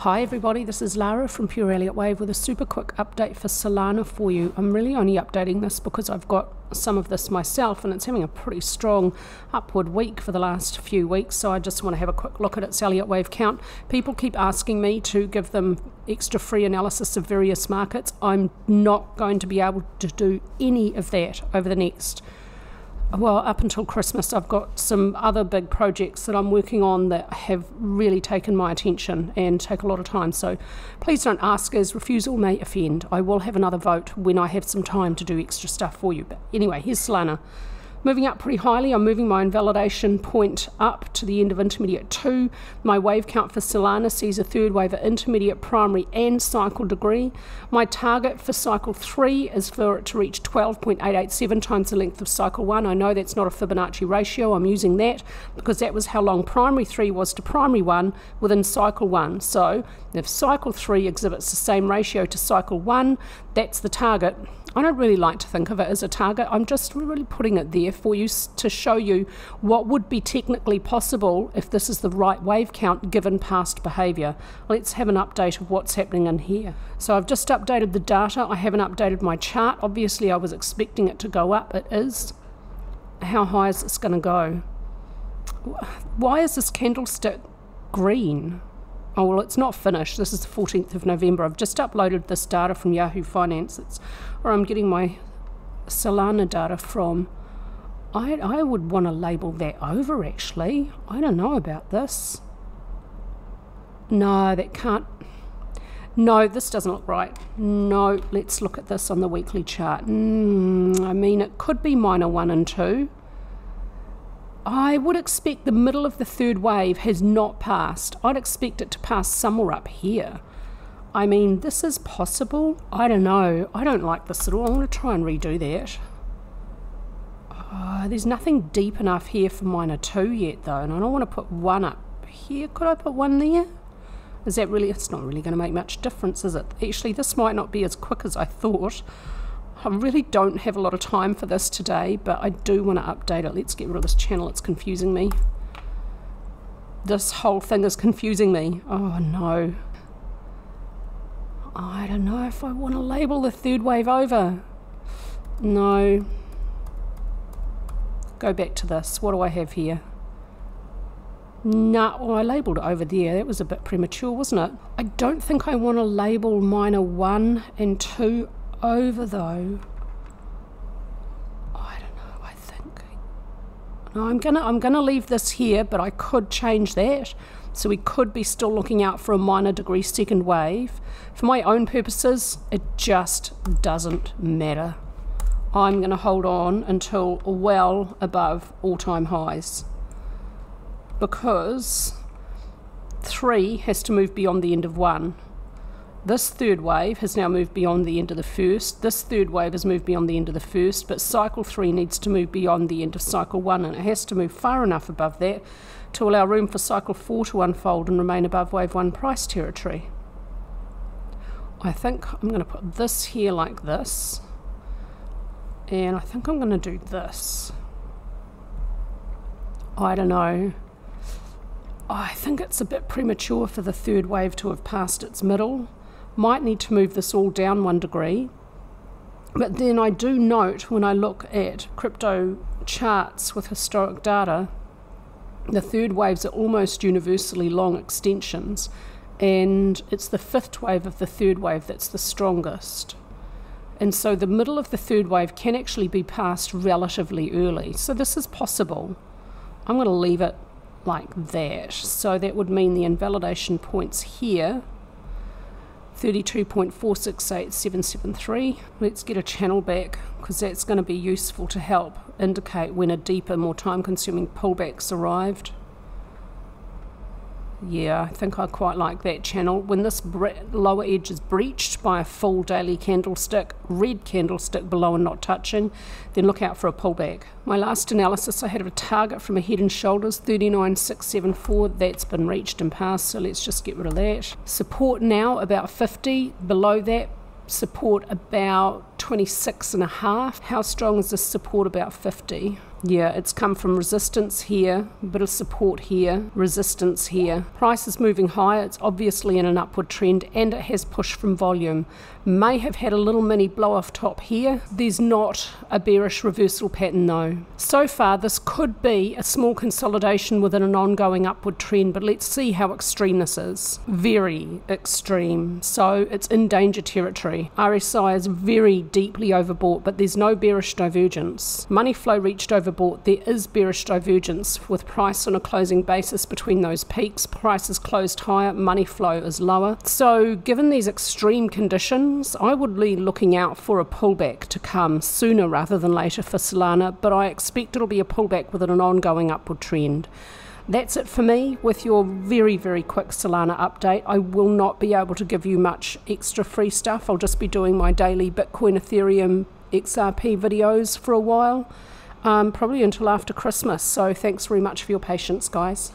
Hi everybody, this is Lara from Pure Elliott Wave with a super quick update for Solana for you. I'm really only updating this because I've got some of this myself and it's having a pretty strong upward week for the last few weeks so I just want to have a quick look at its Elliott Wave count. People keep asking me to give them extra free analysis of various markets. I'm not going to be able to do any of that over the next well, up until Christmas, I've got some other big projects that I'm working on that have really taken my attention and take a lot of time. So please don't ask, as refusal may offend. I will have another vote when I have some time to do extra stuff for you. But anyway, here's Solana. Moving up pretty highly, I'm moving my invalidation point up to the end of intermediate 2. My wave count for Solana sees a third wave at intermediate, primary and cycle degree. My target for cycle 3 is for it to reach 12.887 times the length of cycle 1. I know that's not a Fibonacci ratio, I'm using that because that was how long primary 3 was to primary 1 within cycle 1. So if cycle 3 exhibits the same ratio to cycle 1, that's the target. I don't really like to think of it as a target. I'm just really putting it there for you to show you what would be technically possible if this is the right wave count given past behaviour. Let's have an update of what's happening in here. So I've just updated the data. I haven't updated my chart. Obviously I was expecting it to go up. It is. How high is this going to go? Why is this candlestick green? Oh, well, it's not finished. This is the 14th of November. I've just uploaded this data from Yahoo Finance. It's where I'm getting my Solana data from. I, I would want to label that over, actually. I don't know about this. No, that can't... No, this doesn't look right. No, let's look at this on the weekly chart. Mm, I mean, it could be minor 1 and 2. I would expect the middle of the third wave has not passed. I'd expect it to pass somewhere up here. I mean, this is possible. I don't know. I don't like this at all. I'm going to try and redo that. Uh, there's nothing deep enough here for minor 2 yet, though, and I don't want to put 1 up here. Could I put 1 there? Is that really... It's not really going to make much difference, is it? Actually, this might not be as quick as I thought. I really don't have a lot of time for this today, but I do want to update it. Let's get rid of this channel. It's confusing me. This whole thing is confusing me. Oh, no. I don't know if I want to label the third wave over. No. Go back to this. What do I have here? No, well, I labelled it over there. That was a bit premature, wasn't it? I don't think I want to label minor 1 and 2 over though. I don't know, I think. No, I'm gonna I'm gonna leave this here, but I could change that. So we could be still looking out for a minor degree second wave. For my own purposes, it just doesn't matter. I'm going to hold on until well above all-time highs because three has to move beyond the end of one. This third wave has now moved beyond the end of the first. This third wave has moved beyond the end of the first, but cycle three needs to move beyond the end of cycle one, and it has to move far enough above that to allow room for cycle four to unfold and remain above wave one price territory. I think I'm going to put this here like this, and I think I'm going to do this. I don't know. I think it's a bit premature for the third wave to have passed its middle might need to move this all down one degree. But then I do note when I look at crypto charts with historic data, the third waves are almost universally long extensions, and it's the fifth wave of the third wave that's the strongest. And so the middle of the third wave can actually be passed relatively early. So this is possible. I'm going to leave it like that. So that would mean the invalidation points here 32.468773. Let's get a channel back because that's going to be useful to help indicate when a deeper, more time consuming pullback's arrived. Yeah, I think I quite like that channel. When this lower edge is breached by a full daily candlestick, red candlestick below and not touching, then look out for a pullback. My last analysis, I had a target from a head and shoulders, 39674. That's been reached and passed, so let's just get rid of that. Support now about 50. Below that, support about 26 and a half. How strong is this support? About 50. Yeah, it's come from resistance here, a bit of support here, resistance here. Price is moving higher. It's obviously in an upward trend and it has pushed from volume. May have had a little mini blow off top here. There's not a bearish reversal pattern though. So far, this could be a small consolidation within an ongoing upward trend, but let's see how extreme this is. Very extreme. So it's in danger territory. RSI is very deeply overbought, but there's no bearish divergence. Money flow reached over overbought, there is bearish divergence with price on a closing basis between those peaks. Price is closed higher, money flow is lower. So, given these extreme conditions, I would be looking out for a pullback to come sooner rather than later for Solana, but I expect it'll be a pullback within an ongoing upward trend. That's it for me with your very, very quick Solana update. I will not be able to give you much extra free stuff. I'll just be doing my daily Bitcoin, Ethereum, XRP videos for a while um, probably until after Christmas. So thanks very much for your patience, guys.